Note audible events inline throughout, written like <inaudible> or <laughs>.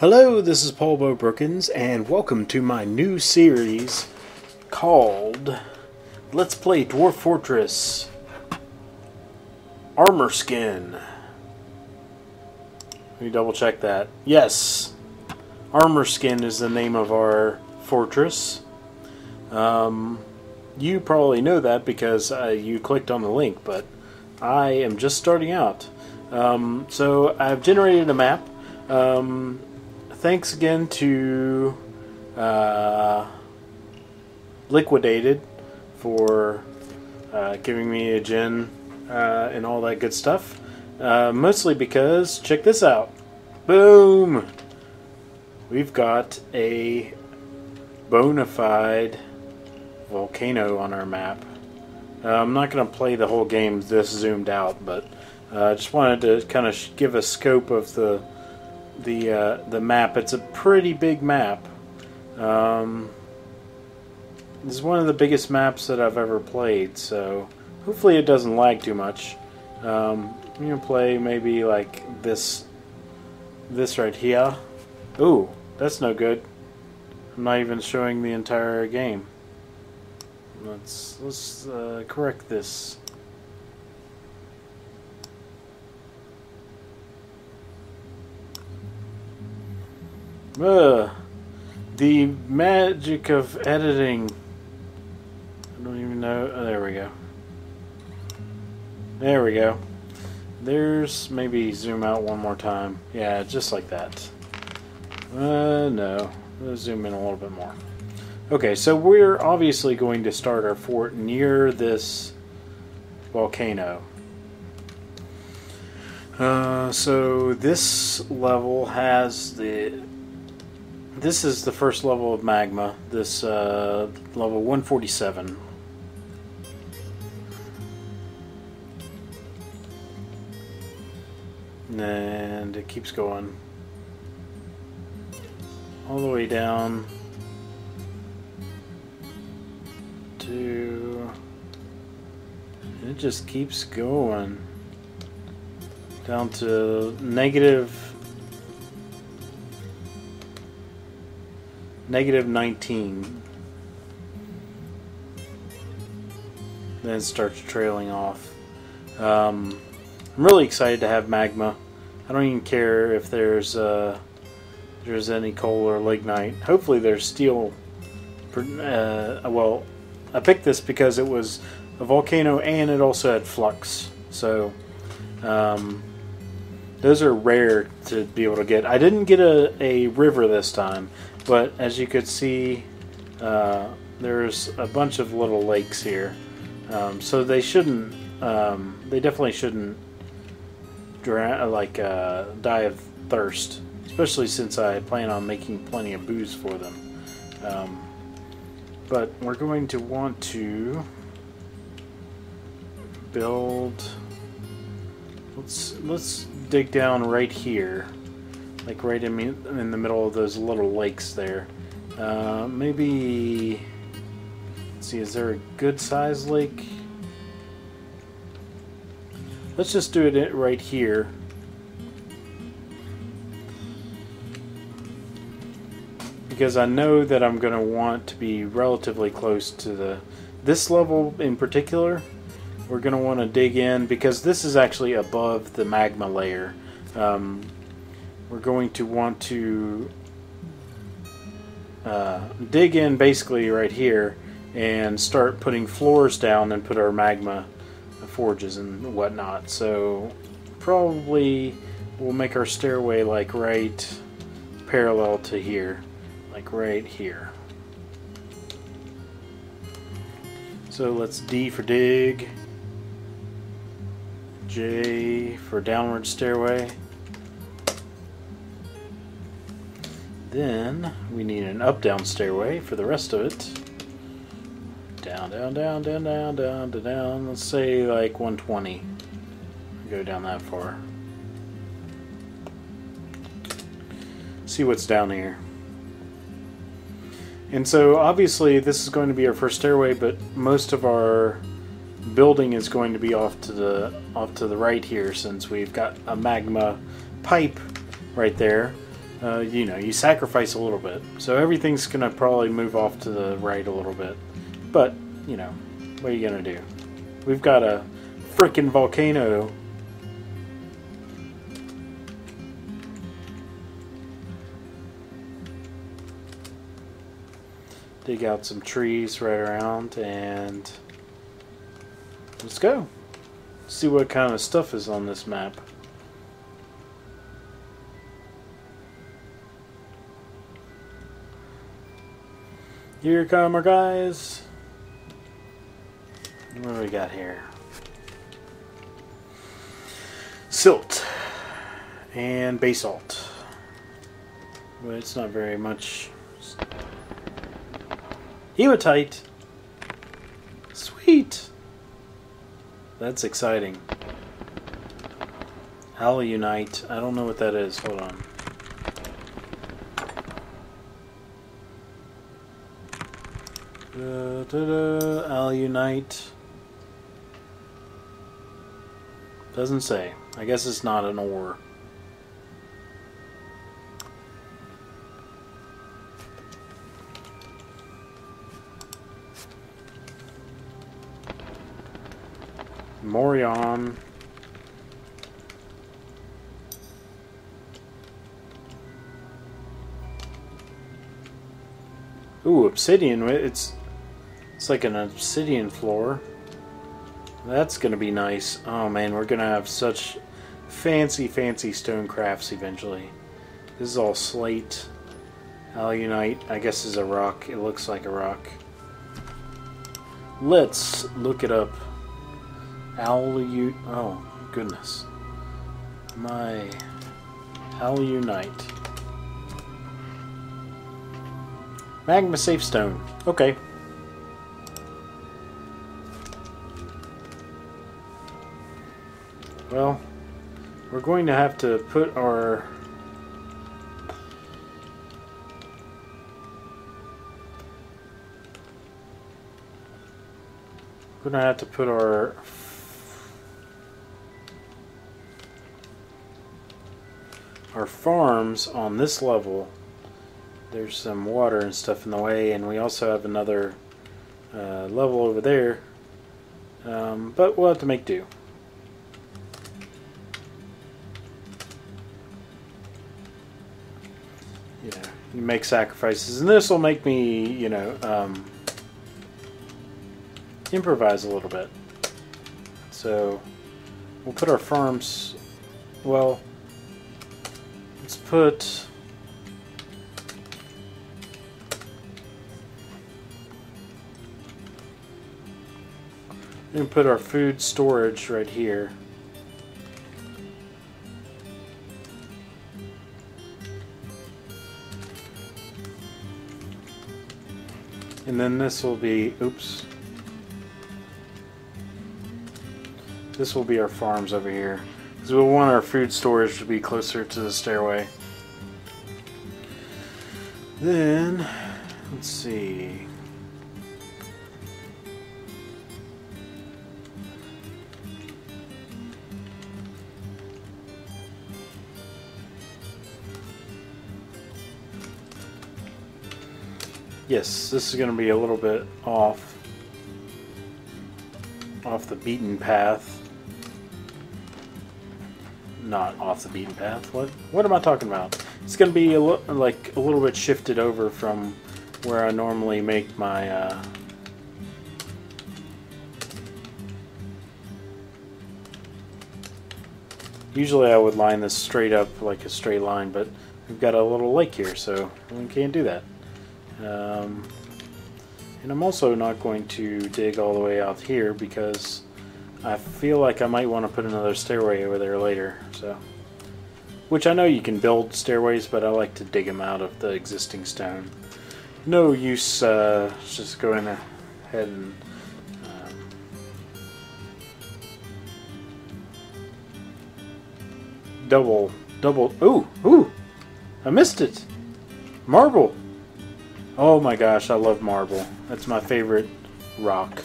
Hello, this is Paulbo Brookins, and welcome to my new series called Let's Play Dwarf Fortress Armorskin. Let me double check that. Yes, Armorskin is the name of our fortress. Um, you probably know that because uh, you clicked on the link, but I am just starting out. Um, so I've generated a map. Um, thanks again to uh, Liquidated for uh, giving me a gen uh, and all that good stuff. Uh, mostly because, check this out. Boom! We've got a bona fide volcano on our map. Uh, I'm not going to play the whole game this zoomed out, but uh, I just wanted to kind of give a scope of the the uh, the map. It's a pretty big map. Um, this is one of the biggest maps that I've ever played, so hopefully it doesn't lag too much. Um, I'm gonna play maybe like this this right here. Ooh, that's no good. I'm not even showing the entire game. Let's let's uh, correct this. Ugh. The magic of editing. I don't even know. Oh, there we go. There we go. There's maybe zoom out one more time. Yeah, just like that. Uh, no. Let's zoom in a little bit more. Okay, so we're obviously going to start our fort near this volcano. Uh, so this level has the this is the first level of magma, this uh, level 147. And it keeps going all the way down to. It just keeps going down to negative negative 19. Then it starts trailing off. Um, I'm really excited to have magma. I don't even care if there's uh, there's any coal or lignite. Hopefully there's steel. Uh, well, I picked this because it was a volcano and it also had flux. So um, those are rare to be able to get. I didn't get a, a river this time. But as you could see, uh, there's a bunch of little lakes here. Um, so they shouldn't, um, they definitely shouldn't like uh, die of thirst, especially since I plan on making plenty of booze for them. Um, but we're going to want to build. Let's let's dig down right here like right in, in the middle of those little lakes there. Uh, maybe, see, is there a good size lake? Let's just do it right here. Because I know that I'm going to want to be relatively close to the this level in particular. We're going to want to dig in because this is actually above the magma layer. Um, we're going to want to uh, dig in basically right here and start putting floors down and put our magma forges and whatnot. So probably we'll make our stairway like right parallel to here, like right here. So let's D for dig, J for downward stairway. Then we need an up-down stairway for the rest of it. Down, down, down, down, down, down, down, down. Let's say like 120. Go down that far. See what's down here. And so obviously this is going to be our first stairway, but most of our building is going to be off to the off to the right here since we've got a magma pipe right there uh, you know, you sacrifice a little bit. So everything's going to probably move off to the right a little bit. But, you know, what are you going to do? We've got a freaking volcano. Dig out some trees right around and let's go. See what kind of stuff is on this map. Here come our guys. What do we got here? Silt and basalt. But it's not very much. Hematite. Sweet. That's exciting. Alunite. I don't know what that is. Hold on. Da, da, da, Alunite. Doesn't say. I guess it's not an ore. Morion. Ooh, obsidian. It's it's like an obsidian floor. That's going to be nice. Oh man, we're going to have such fancy, fancy stone crafts eventually. This is all slate. Alunite, I guess is a rock. It looks like a rock. Let's look it up. Alunite. Oh, goodness. My Alunite. Magma safe stone. Okay. Well, we're going to have to put our We're to have to put our our farms on this level. There's some water and stuff in the way, and we also have another uh, level over there. Um, but we'll have to make do. Make sacrifices, and this will make me, you know, um, improvise a little bit. So we'll put our farms. Well, let's put. And put our food storage right here. And then this will be, oops. This will be our farms over here. Because we'll want our food storage to be closer to the stairway. Then, let's see. Yes, this is going to be a little bit off off the beaten path. Not off the beaten path. What what am I talking about? It's going to be a like a little bit shifted over from where I normally make my uh, Usually I would line this straight up like a straight line, but we've got a little lake here, so we can't do that. Um, and I'm also not going to dig all the way out here because I feel like I might want to put another stairway over there later. So, Which I know you can build stairways, but I like to dig them out of the existing stone. No use uh, just going ahead and um, double, double, ooh, ooh, I missed it. Marble. Oh my gosh, I love marble. That's my favorite rock.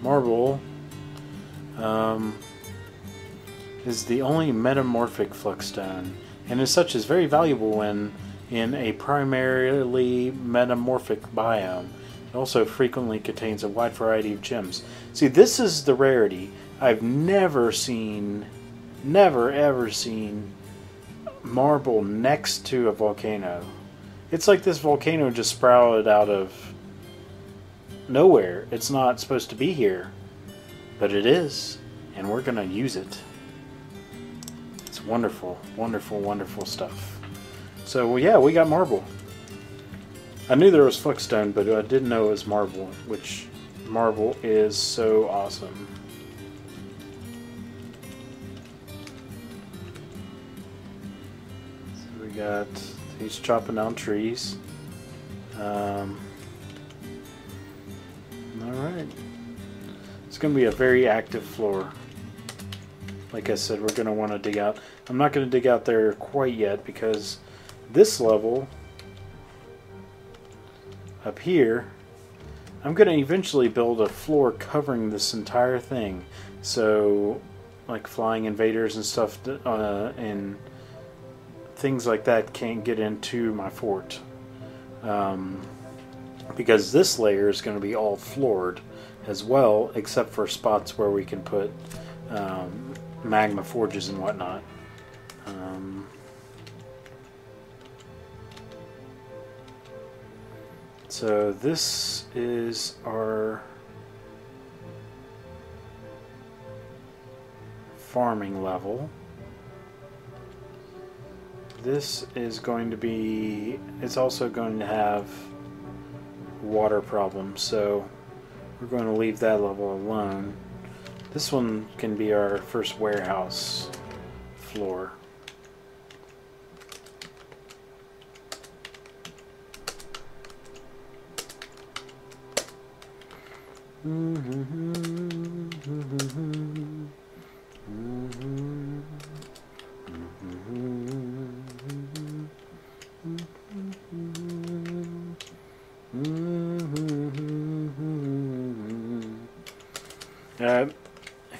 Marble um, is the only metamorphic fluxstone, and as such is very valuable when in a primarily metamorphic biome. It also frequently contains a wide variety of gems. See, this is the rarity. I've never seen, never ever seen marble next to a volcano. It's like this volcano just sprouted out of nowhere. It's not supposed to be here, but it is, and we're going to use it. It's wonderful, wonderful, wonderful stuff. So, well, yeah, we got marble. I knew there was fluxstone, but I didn't know it was marble, which marble is so awesome. Got, he's chopping down trees. Um, Alright. It's going to be a very active floor. Like I said, we're going to want to dig out. I'm not going to dig out there quite yet because this level up here, I'm going to eventually build a floor covering this entire thing. So, like flying invaders and stuff uh, and things like that can't get into my fort. Um, because this layer is going to be all floored as well, except for spots where we can put um, magma forges and whatnot. Um, so this is our farming level. This is going to be, it's also going to have water problems, so we're going to leave that level alone. This one can be our first warehouse floor. Uh, <laughs>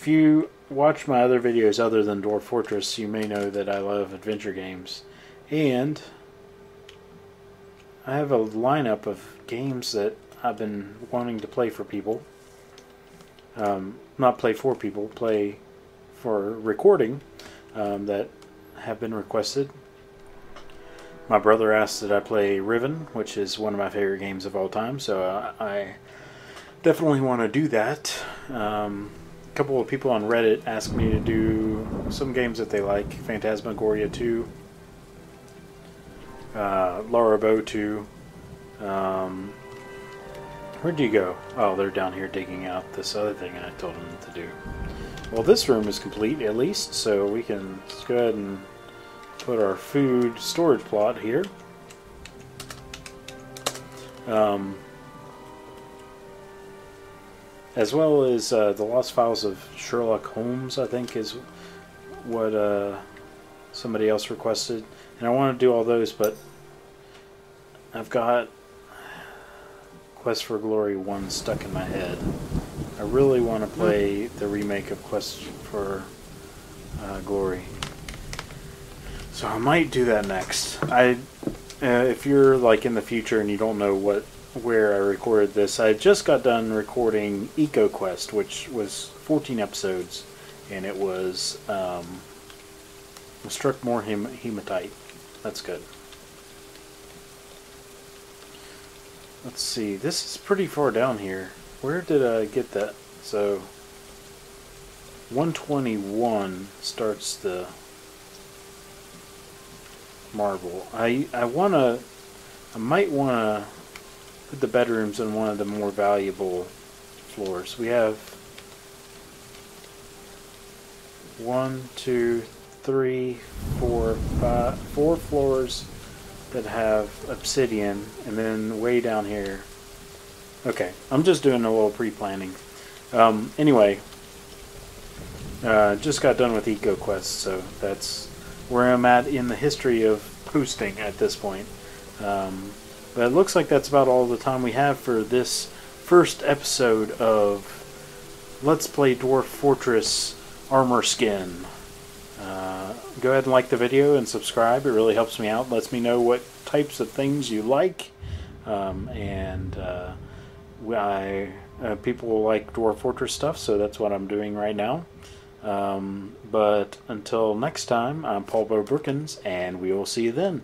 if you watch my other videos other than Dwarf Fortress, you may know that I love adventure games. And I have a lineup of games that I've been wanting to play for people. Um, not play for people, play for recording um, that have been requested. My brother asked that I play Riven, which is one of my favorite games of all time, so uh, I definitely want to do that. Um, couple of people on Reddit asked me to do some games that they like Phantasmagoria 2, uh, Laura Bow 2. Um, where'd you go? Oh, they're down here digging out this other thing I told them to do. Well, this room is complete at least, so we can go ahead and put our food storage plot here. Um, as well as uh, the Lost Files of Sherlock Holmes, I think is what uh, somebody else requested. And I want to do all those, but I've got Quest for Glory 1 stuck in my head. I really want to play the remake of Quest for uh, Glory. So I might do that next. I, uh, if you're like in the future and you don't know what where I recorded this, I just got done recording EcoQuest, which was 14 episodes, and it was um, struck more hem- hematite. That's good. Let's see. This is pretty far down here. Where did I get that? So 121 starts the marble. I I want to I might want to put the bedrooms on one of the more valuable floors. We have one, two, three, four, five, four floors that have obsidian, and then way down here. Okay, I'm just doing a little pre-planning. Um, anyway, uh, just got done with EcoQuest, so that's where I'm at in the history of posting at this point. Um, but it looks like that's about all the time we have for this first episode of Let's Play Dwarf Fortress Armorskin. go ahead and like the video and subscribe. It really helps me out. Lets me know what types of things you like. Um, and uh, I uh, people like Dwarf Fortress stuff, so that's what I'm doing right now. Um, but until next time, I'm Paulbo Brookins, and we will see you then.